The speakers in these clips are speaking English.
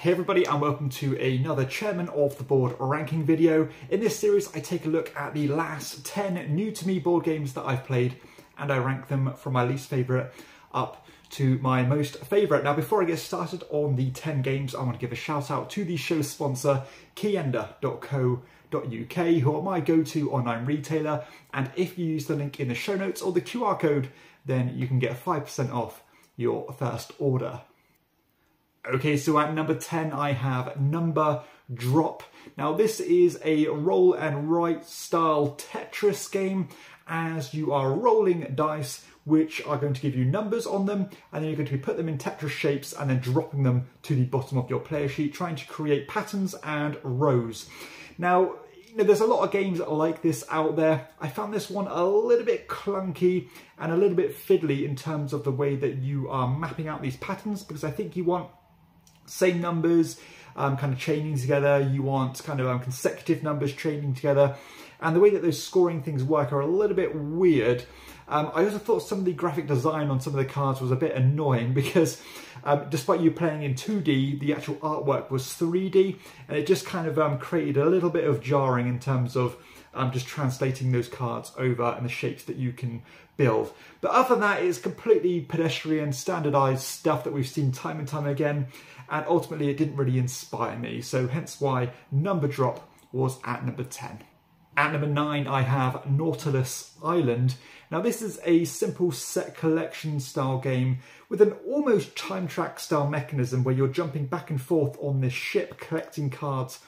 Hey everybody and welcome to another Chairman of the Board ranking video. In this series I take a look at the last 10 new to me board games that I've played and I rank them from my least favourite up to my most favourite. Now before I get started on the 10 games I want to give a shout out to the show sponsor kienda.co.uk who are my go-to online retailer and if you use the link in the show notes or the QR code then you can get 5% off your first order. Okay, so at number 10 I have Number Drop. Now this is a roll and write style Tetris game as you are rolling dice which are going to give you numbers on them and then you're going to put them in Tetris shapes and then dropping them to the bottom of your player sheet trying to create patterns and rows. Now you know, there's a lot of games like this out there. I found this one a little bit clunky and a little bit fiddly in terms of the way that you are mapping out these patterns because I think you want same numbers um, kind of chaining together. You want kind of um, consecutive numbers chaining together. And the way that those scoring things work are a little bit weird. Um, I also thought some of the graphic design on some of the cards was a bit annoying because um, despite you playing in 2D, the actual artwork was 3D and it just kind of um, created a little bit of jarring in terms of um, just translating those cards over and the shapes that you can build. But other than that, it's completely pedestrian, standardized stuff that we've seen time and time again and ultimately it didn't really inspire me, so hence why Number Drop was at number 10. At number 9 I have Nautilus Island. Now this is a simple set collection style game with an almost time track style mechanism where you're jumping back and forth on this ship collecting cards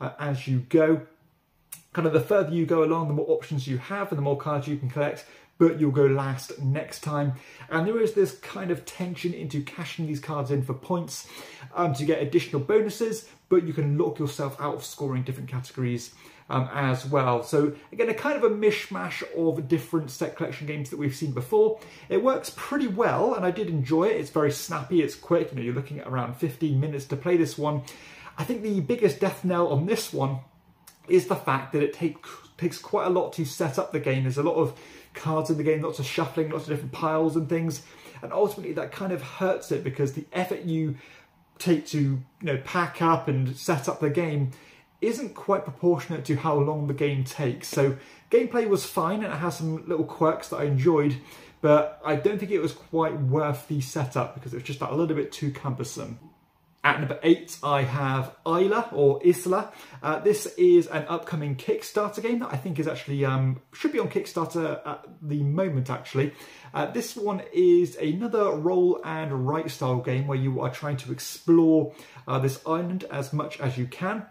uh, as you go. Kind of the further you go along, the more options you have and the more cards you can collect, but you'll go last next time. And there is this kind of tension into cashing these cards in for points um, to get additional bonuses, but you can lock yourself out of scoring different categories um, as well. So again, a kind of a mishmash of different set collection games that we've seen before. It works pretty well, and I did enjoy it. It's very snappy, it's quick. You know, you're looking at around 15 minutes to play this one. I think the biggest death knell on this one is the fact that it take, takes quite a lot to set up the game. There's a lot of cards in the game, lots of shuffling, lots of different piles and things. And ultimately that kind of hurts it because the effort you take to you know pack up and set up the game isn't quite proportionate to how long the game takes. So gameplay was fine and it has some little quirks that I enjoyed, but I don't think it was quite worth the setup because it was just a little bit too cumbersome. At number eight, I have Isla or Isla. Uh, this is an upcoming Kickstarter game that I think is actually um, should be on Kickstarter at the moment. Actually, uh, this one is another roll and write style game where you are trying to explore uh, this island as much as you can.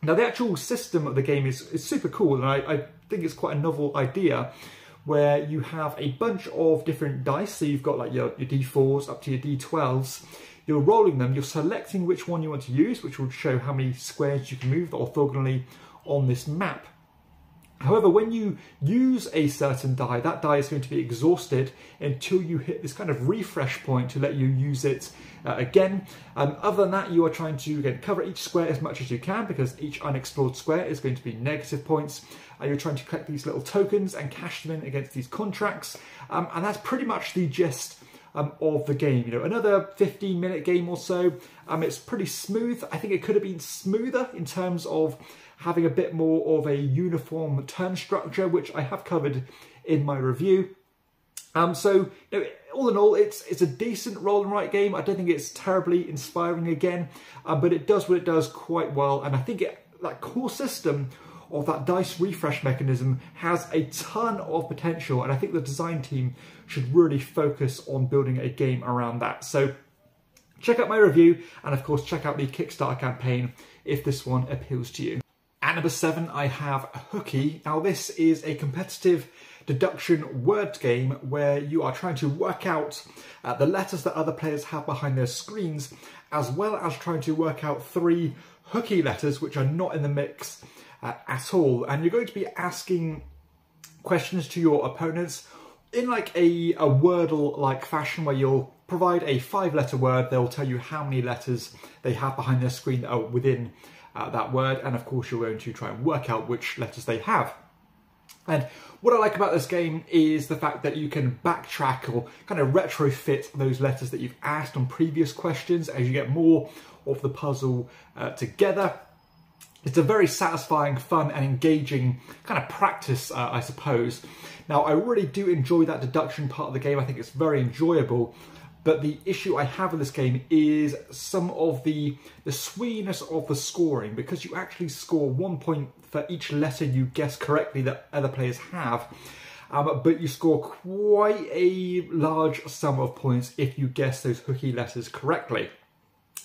Now, the actual system of the game is, is super cool, and I, I think it's quite a novel idea where you have a bunch of different dice. So you've got like your, your d4s up to your d12s you're rolling them, you're selecting which one you want to use, which will show how many squares you can move orthogonally on this map. However, when you use a certain die, that die is going to be exhausted until you hit this kind of refresh point to let you use it uh, again. Um, other than that, you are trying to again cover each square as much as you can because each unexplored square is going to be negative points. Uh, you're trying to collect these little tokens and cash them in against these contracts. Um, and that's pretty much the gist um, of the game. You know, another 15 minute game or so. Um, it's pretty smooth. I think it could have been smoother in terms of having a bit more of a uniform turn structure, which I have covered in my review. Um, so, you know, all in all, it's it's a decent roll and write game. I don't think it's terribly inspiring again, uh, but it does what it does quite well. And I think it, that core system of that dice refresh mechanism has a ton of potential and I think the design team should really focus on building a game around that. So check out my review and of course check out the Kickstarter campaign if this one appeals to you. At number seven, I have Hooky. Now this is a competitive deduction word game where you are trying to work out uh, the letters that other players have behind their screens, as well as trying to work out three hooky letters which are not in the mix uh, at all. And you're going to be asking questions to your opponents in like a, a Wordle-like fashion where you'll provide a five-letter word. They'll tell you how many letters they have behind their screen that are within uh, that word. And of course, you're going to try and work out which letters they have. And what I like about this game is the fact that you can backtrack or kind of retrofit those letters that you've asked on previous questions as you get more of the puzzle uh, together. It's a very satisfying, fun, and engaging kind of practice, uh, I suppose. Now, I really do enjoy that deduction part of the game. I think it's very enjoyable. But the issue I have with this game is some of the, the swinginess of the scoring because you actually score one point for each letter you guess correctly that other players have. Um, but you score quite a large sum of points if you guess those hooky letters correctly.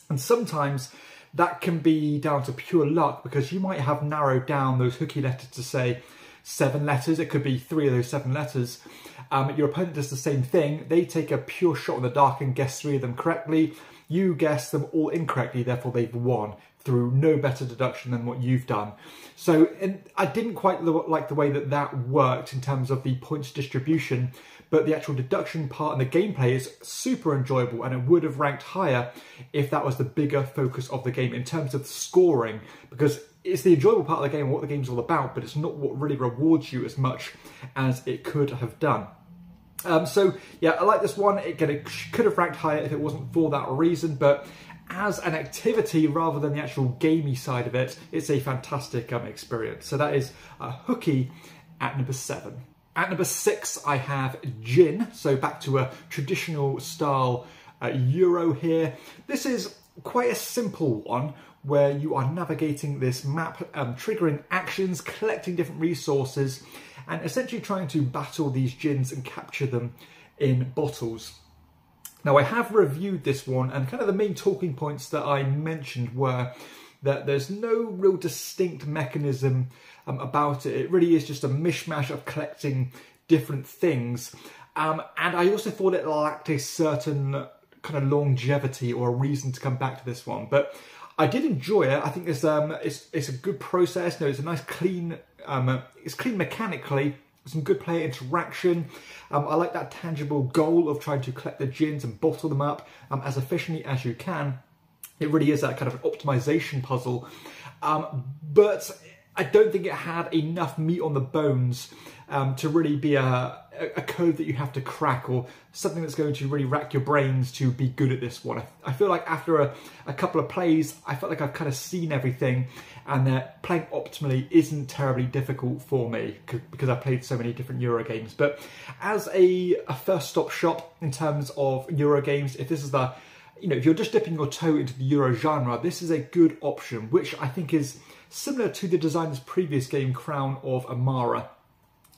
And sometimes that can be down to pure luck because you might have narrowed down those hooky letters to say seven letters. It could be three of those seven letters. Um, your opponent does the same thing. They take a pure shot in the dark and guess three of them correctly. You guess them all incorrectly, therefore they've won through no better deduction than what you've done. So I didn't quite like the way that that worked in terms of the points distribution but the actual deduction part and the gameplay is super enjoyable and it would have ranked higher if that was the bigger focus of the game in terms of scoring because it's the enjoyable part of the game and what the game's all about but it's not what really rewards you as much as it could have done. Um, so yeah, I like this one. It could have ranked higher if it wasn't for that reason, but as an activity rather than the actual gamey side of it, it's a fantastic um, experience. So that is uh, Hooky at number seven. At number six, I have Djinn. So back to a traditional style uh, Euro here. This is quite a simple one where you are navigating this map, um, triggering actions, collecting different resources, and essentially trying to battle these gins and capture them in bottles. Now I have reviewed this one and kind of the main talking points that I mentioned were that there's no real distinct mechanism um, about it. It really is just a mishmash of collecting different things. Um, and I also thought it lacked a certain kind of longevity or a reason to come back to this one. But I did enjoy it. I think it's um it's it's a good process. No, it's a nice clean um it's clean mechanically. Some good player interaction. Um, I like that tangible goal of trying to collect the gins and bottle them up um, as efficiently as you can. It really is that kind of an optimization puzzle. Um, but I don't think it had enough meat on the bones um, to really be a, a, code that you have to crack or something that's going to really rack your brains to be good at this one. I, feel like after a, a, couple of plays, I felt like I've kind of seen everything and that playing optimally isn't terribly difficult for me because I've played so many different Euro games. But as a, a first stop shop in terms of Euro games, if this is the you know, if you're just dipping your toe into the Euro genre, this is a good option, which I think is similar to the designer's previous game, Crown of Emara.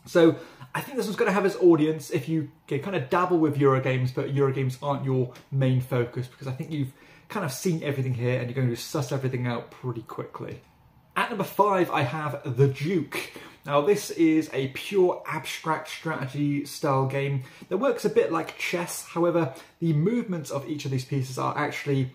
So I think this one's going to have its audience if you kind of dabble with Eurogames, but Eurogames aren't your main focus because I think you've kind of seen everything here and you're going to suss everything out pretty quickly. At number five, I have The Duke. Now, this is a pure abstract strategy style game that works a bit like chess. However, the movements of each of these pieces are actually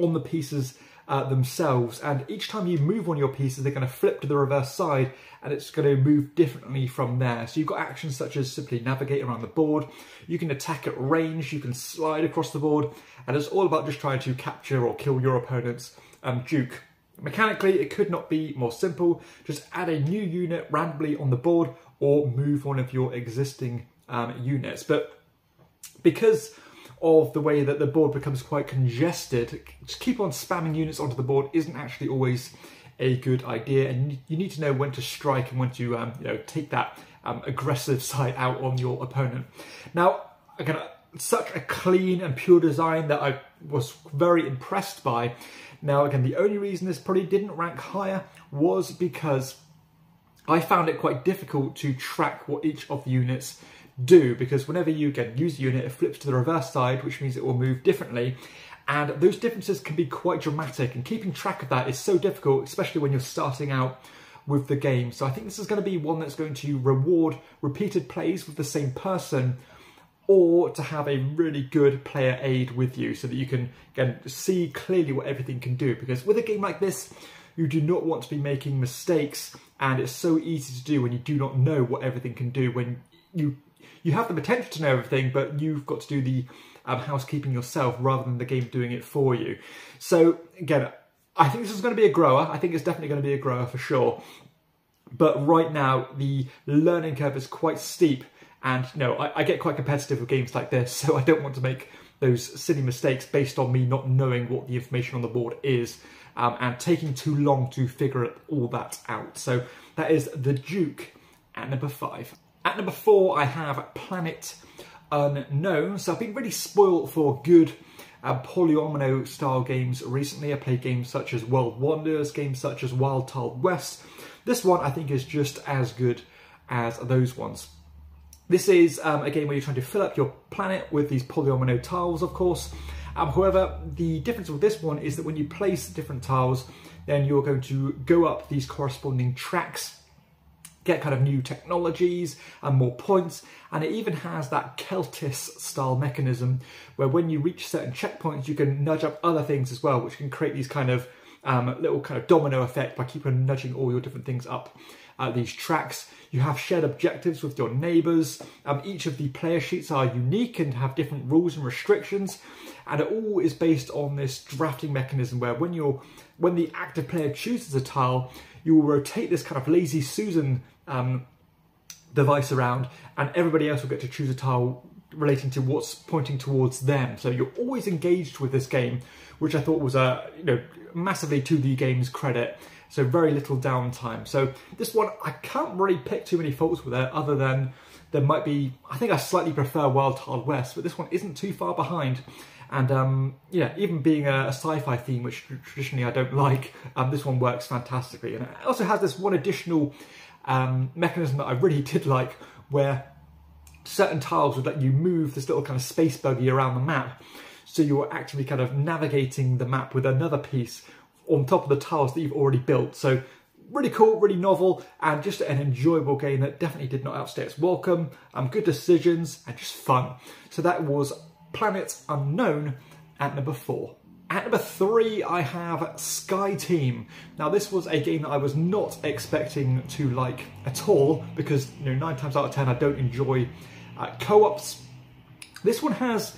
on the pieces uh, themselves. And each time you move one of your pieces, they're going to flip to the reverse side and it's going to move differently from there. So you've got actions such as simply navigate around the board. You can attack at range, you can slide across the board, and it's all about just trying to capture or kill your opponent's um, Duke. Mechanically, it could not be more simple. Just add a new unit randomly on the board or move one of your existing um, units. But because of the way that the board becomes quite congested, just keep on spamming units onto the board isn't actually always a good idea, and you need to know when to strike and when to um, you know take that um, aggressive side out on your opponent. Now, again, such a clean and pure design that I was very impressed by. Now, again, the only reason this probably didn't rank higher was because I found it quite difficult to track what each of the units do because whenever you use the unit, it flips to the reverse side, which means it will move differently. And those differences can be quite dramatic, and keeping track of that is so difficult, especially when you're starting out with the game. So I think this is going to be one that's going to reward repeated plays with the same person or to have a really good player aid with you so that you can again see clearly what everything can do because with a game like this you do not want to be making mistakes and it's so easy to do when you do not know what everything can do when you you have the potential to know everything, but you've got to do the um, housekeeping yourself rather than the game doing it for you. So again, I think this is going to be a grower. I think it's definitely going to be a grower for sure. But right now, the learning curve is quite steep, and you know, I, I get quite competitive with games like this, so I don't want to make those silly mistakes based on me not knowing what the information on the board is um, and taking too long to figure all that out. So that is the Duke at number five. At number four, I have Planet Unknown. So I've been really spoiled for good uh, polyomino style games recently. I played games such as World Wonders, games such as Wild Tiled West. This one I think is just as good as those ones. This is um, a game where you're trying to fill up your planet with these polyomino tiles, of course. Um, however, the difference with this one is that when you place different tiles, then you're going to go up these corresponding tracks get kind of new technologies and more points. And it even has that Keltis style mechanism where when you reach certain checkpoints, you can nudge up other things as well, which can create these kind of um, little kind of domino effect by keeping nudging all your different things up uh, these tracks. You have shared objectives with your neighbours. Um, each of the player sheets are unique and have different rules and restrictions, and it all is based on this drafting mechanism where when you're when the active player chooses a tile, you will rotate this kind of lazy Susan um, device around, and everybody else will get to choose a tile relating to what's pointing towards them. So you're always engaged with this game, which I thought was a you know massively to the game's credit so very little downtime. So this one, I can't really pick too many faults with it other than there might be, I think I slightly prefer Wild Tiled West, but this one isn't too far behind. And um, yeah, even being a, sci-fi theme, which traditionally I don't like, um, this one works fantastically. And it also has this one additional um, mechanism that I really did like, where certain tiles would let you move this little kind of space buggy around the map. So you were actually kind of navigating the map with another piece on top of the tiles that you've already built. So really cool, really novel, and just an enjoyable game that definitely did not outstay its welcome. Um, good decisions and just fun. So that was Planet Unknown at number four. At number three, I have Sky Team. Now, this was a game that I was not expecting to like at all because, you know, nine times out of ten, I don't enjoy uh, co-ops. This one has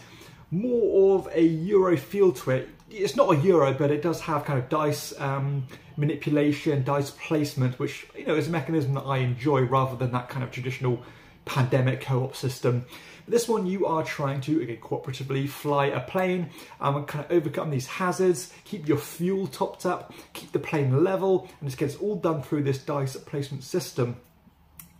more of a Euro feel to it it's not a euro, but it does have kind of dice um, manipulation, dice placement, which you know is a mechanism that I enjoy rather than that kind of traditional pandemic co-op system. this one, you are trying to again cooperatively fly a plane and kind of overcome these hazards, keep your fuel topped up, keep the plane level, and this gets all done through this dice placement system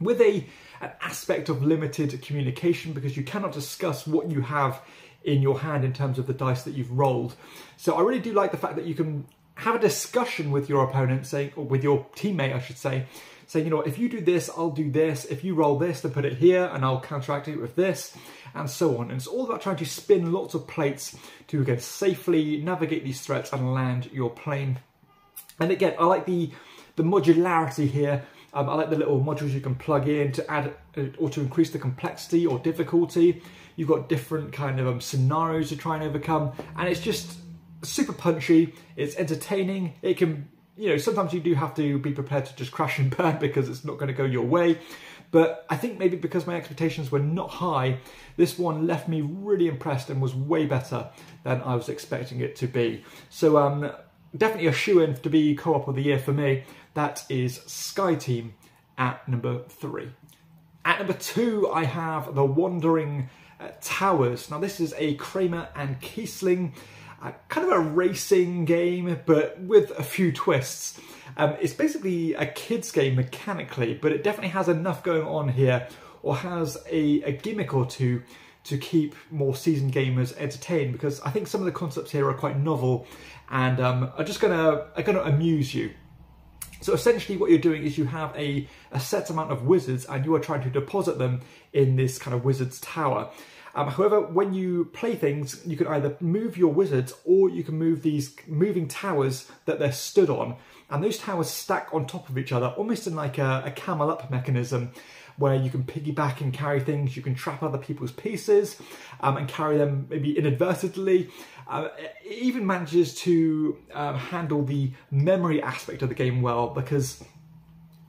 with a an aspect of limited communication because you cannot discuss what you have in your hand in terms of the dice that you've rolled. So I really do like the fact that you can have a discussion with your opponent, saying, or with your teammate, I should say, saying, you know, if you do this, I'll do this. If you roll this, then put it here, and I'll counteract it with this, and so on. And it's all about trying to spin lots of plates to again safely navigate these threats and land your plane. And again, I like the the modularity here. Um, I like the little modules you can plug in to add uh, or to increase the complexity or difficulty. You've got different kind of um, scenarios to try and overcome, and it's just super punchy. It's entertaining. It can, you know, sometimes you do have to be prepared to just crash and burn because it's not going to go your way. But I think maybe because my expectations were not high, this one left me really impressed and was way better than I was expecting it to be. So um, definitely a shoe in to be co-op of the year for me. That is Sky Team at number three. At number two, I have The Wandering uh, Towers. Now, this is a Kramer and Kiesling, uh, kind of a racing game, but with a few twists. Um, it's basically a kids' game mechanically, but it definitely has enough going on here, or has a, a gimmick or two to keep more seasoned gamers entertained because I think some of the concepts here are quite novel and um, are just gonna are gonna amuse you. So essentially what you're doing is you have a, a set amount of wizards and you are trying to deposit them in this kind of wizard's tower. Um, however, when you play things, you can either move your wizards or you can move these moving towers that they're stood on. And those towers stack on top of each other, almost in like a, a camel up mechanism where you can piggyback and carry things, you can trap other people's pieces um, and carry them maybe inadvertently. Uh, it even manages to um, handle the memory aspect of the game well because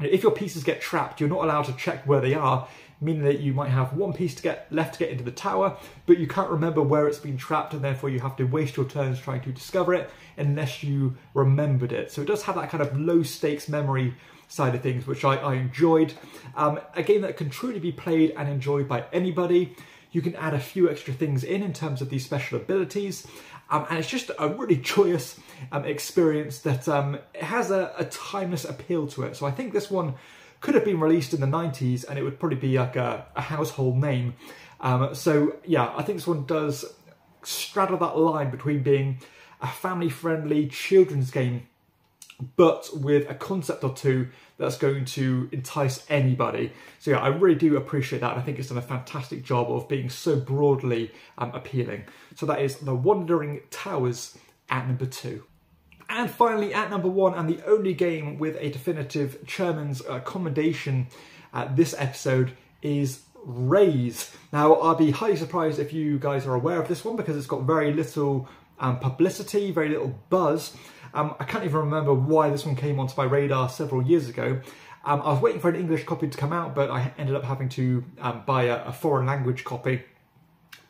if your pieces get trapped, you're not allowed to check where they are. Meaning that you might have one piece to get left to get into the tower, but you can't remember where it's been trapped, and therefore you have to waste your turns trying to discover it unless you remembered it. So it does have that kind of low stakes memory side of things, which I, I enjoyed. Um, a game that can truly be played and enjoyed by anybody. You can add a few extra things in in terms of these special abilities. Um, and it's just a really joyous um, experience that um, has a, a, timeless appeal to it. So I think this one could have been released in the 90s and it would probably be like a, a household name. Um, so yeah, I think this one does straddle that line between being a family-friendly children's game but with a concept or two that's going to entice anybody. So yeah, I really do appreciate that. I think it's done a fantastic job of being so broadly um, appealing. So that is The Wandering Towers at number two. And finally, at number one, and the only game with a definitive chairman's uh, commendation at this episode is Raise. Now, I'll be highly surprised if you guys are aware of this one because it's got very little um, publicity, very little buzz. Um, I can't even remember why this one came onto my radar several years ago. Um, I was waiting for an English copy to come out, but I ended up having to um, buy a, a, foreign language copy.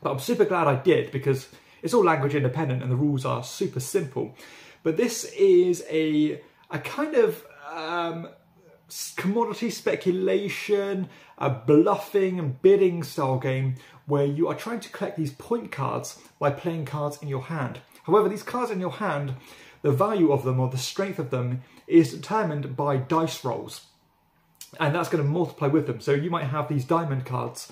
But I'm super glad I did because it's all language independent and the rules are super simple. But this is a a kind of um, commodity speculation, a bluffing and bidding style game where you are trying to collect these point cards by playing cards in your hand. However, these cards in your hand the value of them or the strength of them is determined by dice rolls. And that's going to multiply with them. So you might have these diamond cards,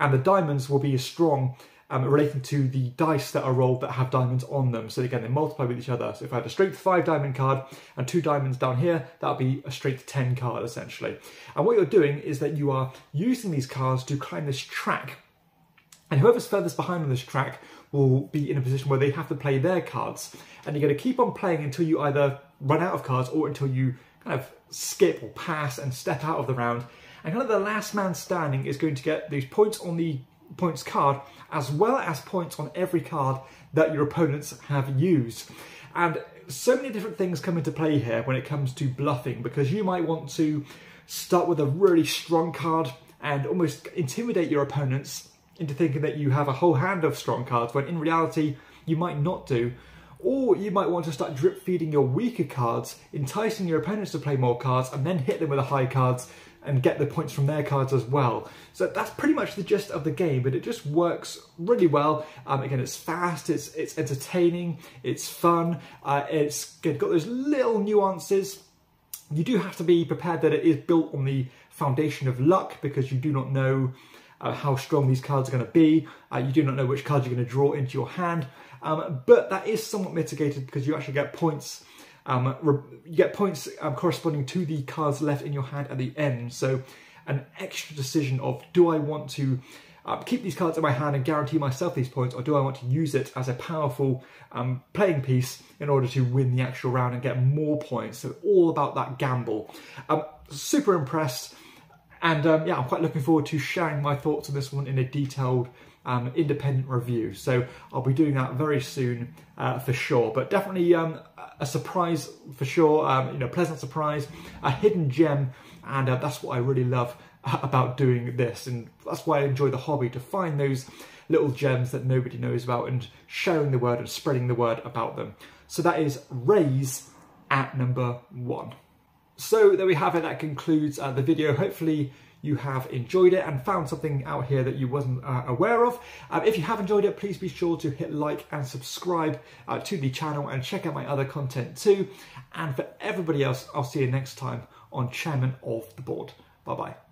and the diamonds will be as strong um, relating to the dice that are rolled that have diamonds on them. So again, they multiply with each other. So if I had a strength 5 diamond card and two diamonds down here, that would be a strength 10 card essentially. And what you're doing is that you are using these cards to climb this track. And whoever's furthest behind on this track will be in a position where they have to play their cards. And you're going to keep on playing until you either run out of cards or until you kind of skip or pass and step out of the round. And kind of the last man standing is going to get these points on the points card as well as points on every card that your opponents have used. And so many different things come into play here when it comes to bluffing because you might want to start with a really strong card and almost intimidate your opponents into thinking that you have a whole hand of strong cards when in reality you might not do. Or you might want to start drip feeding your weaker cards, enticing your opponents to play more cards, and then hit them with the high cards and get the points from their cards as well. So that's pretty much the gist of the game, but it just works really well. Um, again, it's fast, it's it's entertaining, it's fun, uh, it's got those little nuances. You do have to be prepared that it is built on the foundation of luck because you do not know uh, how strong these cards are going to be. Uh, you do not know which cards you're going to draw into your hand, um, but that is somewhat mitigated because you actually get points. Um, you get points um, corresponding to the cards left in your hand at the end. So, an extra decision of do I want to uh, keep these cards in my hand and guarantee myself these points, or do I want to use it as a powerful um, playing piece in order to win the actual round and get more points? So, all about that gamble. Um, super impressed. And um, yeah, I'm quite looking forward to sharing my thoughts on this one in a detailed um, independent review. So I'll be doing that very soon uh, for sure. But definitely um, a surprise for sure. Um, you know, pleasant surprise, a hidden gem, and uh, that's what I really love about doing this, and that's why I enjoy the hobby to find those little gems that nobody knows about and sharing the word and spreading the word about them. So that is Raise at number one. So there we have it, that concludes uh, the video. Hopefully you have enjoyed it and found something out here that you wasn't uh, aware of. Um, if you have enjoyed it, please be sure to hit like and subscribe uh, to the channel and check out my other content too. And for everybody else, I'll see you next time on Chairman of the Board. Bye bye.